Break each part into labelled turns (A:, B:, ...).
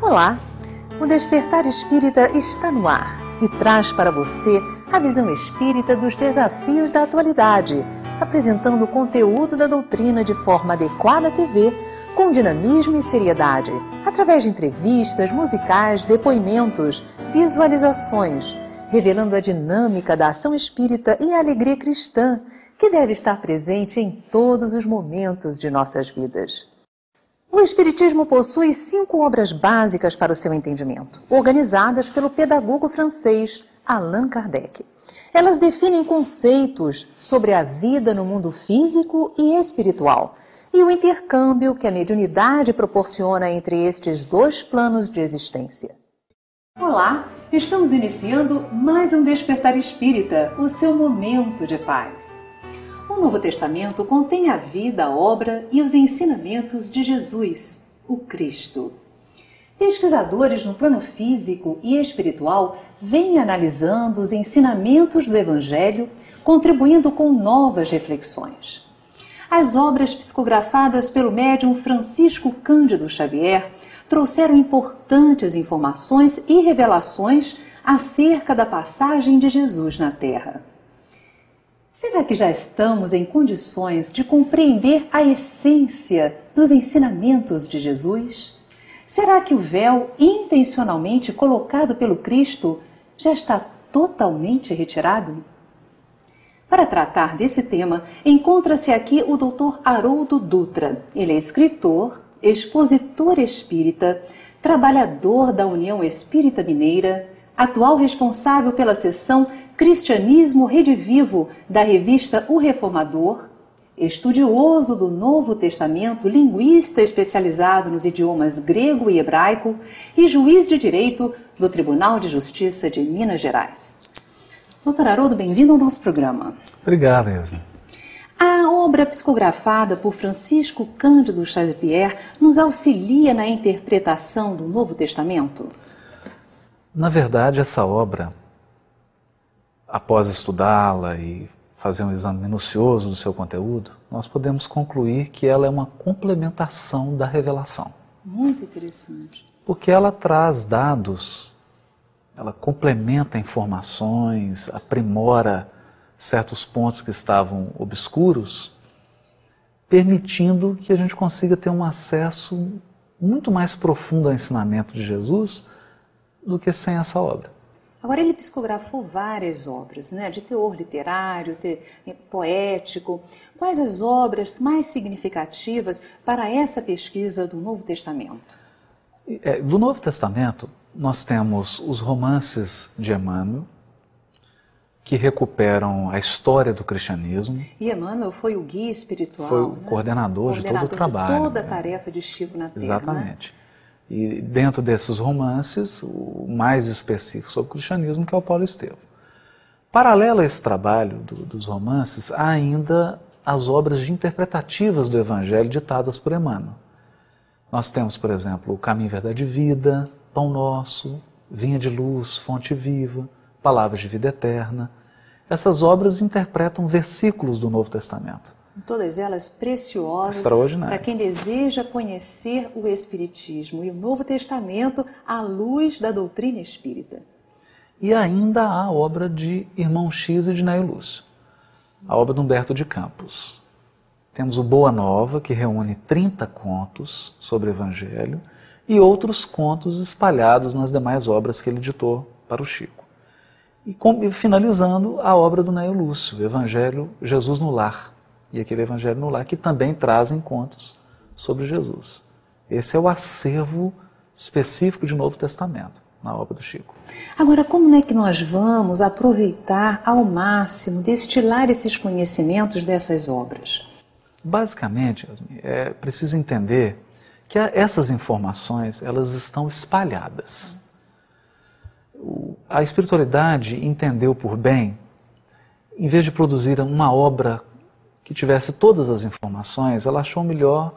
A: Olá! O Despertar Espírita está no ar e traz para você a visão espírita dos desafios da atualidade, apresentando o conteúdo da doutrina de forma adequada à TV, com dinamismo e seriedade, através de entrevistas, musicais, depoimentos, visualizações, revelando a dinâmica da ação espírita e a alegria cristã que deve estar presente em todos os momentos de nossas vidas. O Espiritismo possui cinco obras básicas para o seu entendimento, organizadas pelo pedagogo francês Allan Kardec. Elas definem conceitos sobre a vida no mundo físico e espiritual e o intercâmbio que a mediunidade proporciona entre estes dois planos de existência. Olá, estamos iniciando mais um Despertar Espírita, o seu momento de paz. O Novo Testamento contém a vida, a obra e os ensinamentos de Jesus, o Cristo. Pesquisadores no plano físico e espiritual vêm analisando os ensinamentos do Evangelho, contribuindo com novas reflexões. As obras psicografadas pelo médium Francisco Cândido Xavier trouxeram importantes informações e revelações acerca da passagem de Jesus na Terra. Será que já estamos em condições de compreender a essência dos ensinamentos de Jesus? Será que o véu intencionalmente colocado pelo Cristo já está totalmente retirado? Para tratar desse tema, encontra-se aqui o Dr. Haroldo Dutra. Ele é escritor, expositor espírita, trabalhador da União Espírita Mineira, atual responsável pela seção Cristianismo Redivivo da revista O Reformador, estudioso do Novo Testamento, linguista especializado nos idiomas grego e hebraico e juiz de direito do Tribunal de Justiça de Minas Gerais. Doutor Haroldo, bem-vindo ao nosso programa.
B: Obrigado, Yasmin.
A: A obra psicografada por Francisco Cândido Xavier nos auxilia na interpretação do Novo Testamento?
B: Na verdade, essa obra após estudá-la e fazer um exame minucioso do seu conteúdo, nós podemos concluir que ela é uma complementação da revelação.
A: Muito interessante.
B: Porque ela traz dados, ela complementa informações, aprimora certos pontos que estavam obscuros, permitindo que a gente consiga ter um acesso muito mais profundo ao ensinamento de Jesus do que sem essa obra.
A: Agora, ele psicografou várias obras, né, de teor literário, te, eh, poético. Quais as obras mais significativas para essa pesquisa do Novo Testamento?
B: É, do Novo Testamento, nós temos os romances de Emmanuel, que recuperam a história do cristianismo.
A: E Emmanuel foi o guia espiritual.
B: Foi o
A: né?
B: coordenador, coordenador, de todo o trabalho.
A: De toda a né? tarefa de Chico na Terra.
B: Né? Exatamente. Né? E dentro desses romances, o mais específico sobre o cristianismo, que é o Paulo Estevam. Paralelo a esse trabalho do, dos romances, há ainda as obras de interpretativas do Evangelho ditadas por Emmanuel. Nós temos, por exemplo, O Caminho, Verdade e Vida, Pão Nosso, Vinha de Luz, Fonte Viva, Palavras de Vida Eterna. Essas obras interpretam versículos do Novo Testamento
A: todas elas preciosas para quem deseja conhecer o Espiritismo e o Novo Testamento à luz da doutrina espírita.
B: E ainda há a obra de Irmão X e de Neio Lúcio, a obra de Humberto de Campos. Temos o Boa Nova, que reúne 30 contos sobre o Evangelho e outros contos espalhados nas demais obras que ele editou para o Chico. E finalizando a obra do Neio Lúcio, o Evangelho Jesus no Lar, e aquele Evangelho no Lar, que também trazem contos sobre Jesus. Esse é o acervo específico de Novo Testamento na obra do Chico.
A: Agora, como é que nós vamos aproveitar ao máximo, destilar esses conhecimentos dessas obras?
B: Basicamente, é preciso entender que essas informações elas estão espalhadas. A espiritualidade entendeu por bem, em vez de produzir uma obra que tivesse todas as informações, ela achou melhor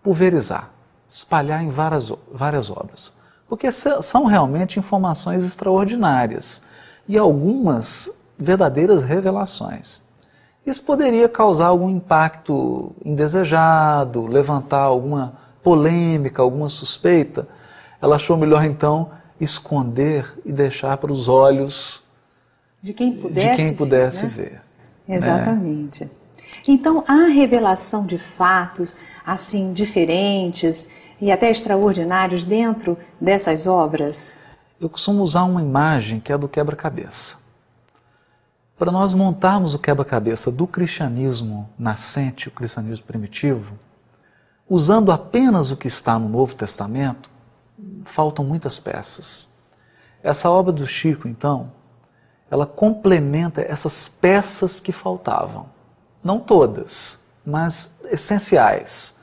B: pulverizar, espalhar em várias, várias obras. Porque são realmente informações extraordinárias e algumas verdadeiras revelações. Isso poderia causar algum impacto indesejado, levantar alguma polêmica, alguma suspeita. ela achou melhor então esconder e deixar para os olhos
A: de quem pudesse,
B: de quem pudesse
A: ver.
B: ver.
A: Né? Exatamente. É. Então, a revelação de fatos assim diferentes e até extraordinários dentro dessas obras?
B: Eu costumo usar uma imagem que é do quebra-cabeça. Para nós montarmos o quebra-cabeça do cristianismo nascente, o cristianismo primitivo, usando apenas o que está no Novo Testamento, faltam muitas peças. Essa obra do Chico, então, ela complementa essas peças que faltavam. Não todas, mas essenciais.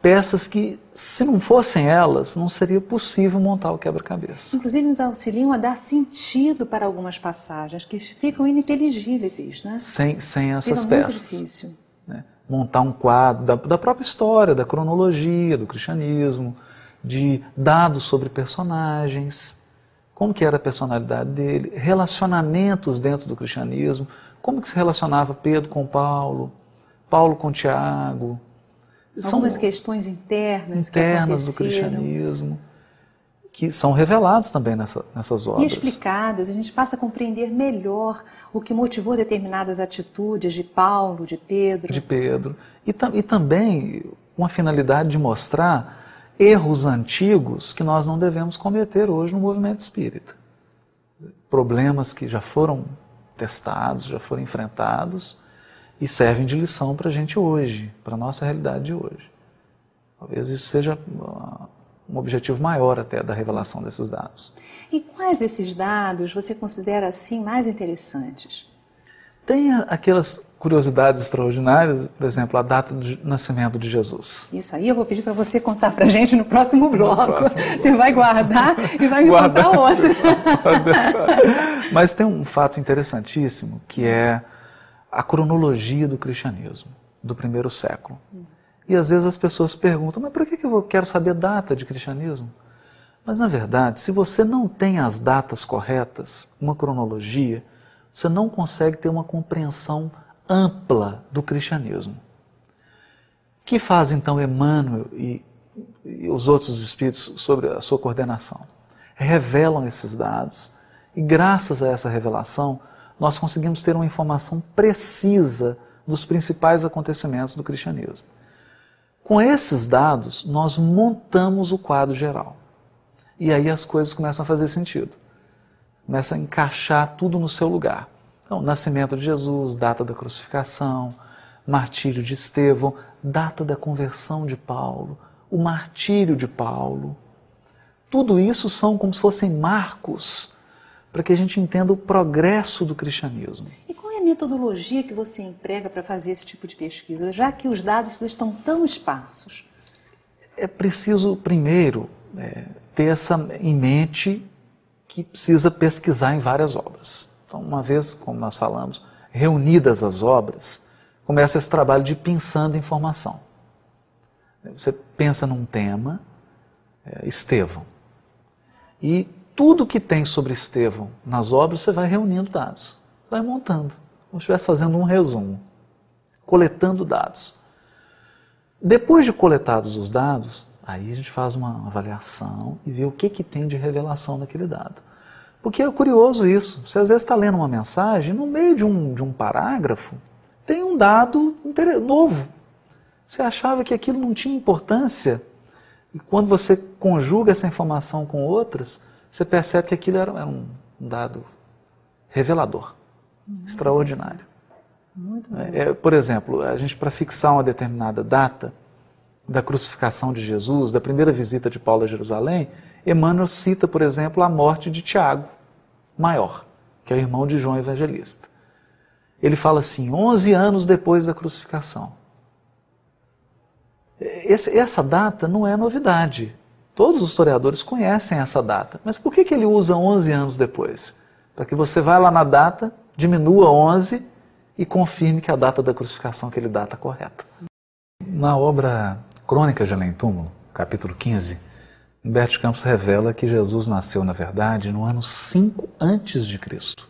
B: Peças que, se não fossem elas, não seria possível montar o quebra-cabeça.
A: Inclusive, nos auxiliam a dar sentido para algumas passagens que ficam ininteligíveis, né?
B: Sem, sem essas
A: Fica
B: peças.
A: Muito difícil.
B: Né? Montar um quadro da, da própria história, da cronologia, do cristianismo, de dados sobre personagens, como que era a personalidade dele, relacionamentos dentro do cristianismo, como que se relacionava Pedro com Paulo, Paulo com Tiago.
A: Algumas são questões internas,
B: internas do cristianismo que são revelados também nessa, nessas obras.
A: E explicadas, a gente passa a compreender melhor o que motivou determinadas atitudes de Paulo, de Pedro.
B: De Pedro. E, e também uma finalidade de mostrar erros antigos que nós não devemos cometer hoje no movimento espírita. Problemas que já foram testados, já foram enfrentados e servem de lição para a gente hoje, para a nossa realidade de hoje. Talvez isso seja uh, um objetivo maior até da revelação desses dados.
A: E quais desses dados você considera assim mais interessantes?
B: Tem aquelas curiosidades extraordinárias, por exemplo, a data do nascimento de Jesus.
A: Isso aí eu vou pedir para você contar para a gente no próximo bloco. No próximo bloco. Você vai guardar e vai me guardar, contar outra.
B: Mas tem um fato interessantíssimo que é a cronologia do cristianismo, do primeiro século. E às vezes as pessoas perguntam, mas por que eu quero saber a data de cristianismo? Mas na verdade, se você não tem as datas corretas, uma cronologia, você não consegue ter uma compreensão ampla do cristianismo. O que faz então Emmanuel e, e os outros espíritos sobre a sua coordenação? Revelam esses dados e, graças a essa revelação, nós conseguimos ter uma informação precisa dos principais acontecimentos do cristianismo. Com esses dados, nós montamos o quadro geral. E aí as coisas começam a fazer sentido começa a encaixar tudo no seu lugar. Então, nascimento de Jesus, data da crucificação, martírio de Estevão, data da conversão de Paulo, o martírio de Paulo. Tudo isso são como se fossem marcos para que a gente entenda o progresso do cristianismo.
A: E qual é a metodologia que você emprega para fazer esse tipo de pesquisa, já que os dados estão tão esparsos?
B: É preciso, primeiro, é, ter essa em mente que precisa pesquisar em várias obras. Então, uma vez, como nós falamos, reunidas as obras, começa esse trabalho de pensando informação. Você pensa num tema, é, Estevão, e tudo que tem sobre Estevão nas obras você vai reunindo dados, vai montando, como se estivesse fazendo um resumo, coletando dados. Depois de coletados os dados, Aí a gente faz uma avaliação e vê o que, que tem de revelação naquele dado. Porque é curioso isso. Você às vezes está lendo uma mensagem, no meio de um, de um parágrafo, tem um dado novo. Você achava que aquilo não tinha importância, e quando você conjuga essa informação com outras, você percebe que aquilo era, era um dado revelador, extraordinário.
A: Muito bom.
B: É, por exemplo, a gente, para fixar uma determinada data, da crucificação de Jesus, da primeira visita de Paulo a Jerusalém, Emmanuel cita, por exemplo, a morte de Tiago, maior, que é o irmão de João Evangelista. Ele fala assim, 11 anos depois da crucificação. Esse, essa data não é novidade. Todos os historiadores conhecem essa data. Mas por que, que ele usa 11 anos depois? Para que você vá lá na data, diminua 11 e confirme que a data da crucificação que ele dá está correta. Na obra Crônicas de Além Túmulo, capítulo 15, Humberto Campos revela que Jesus nasceu, na verdade, no ano 5 antes de Cristo.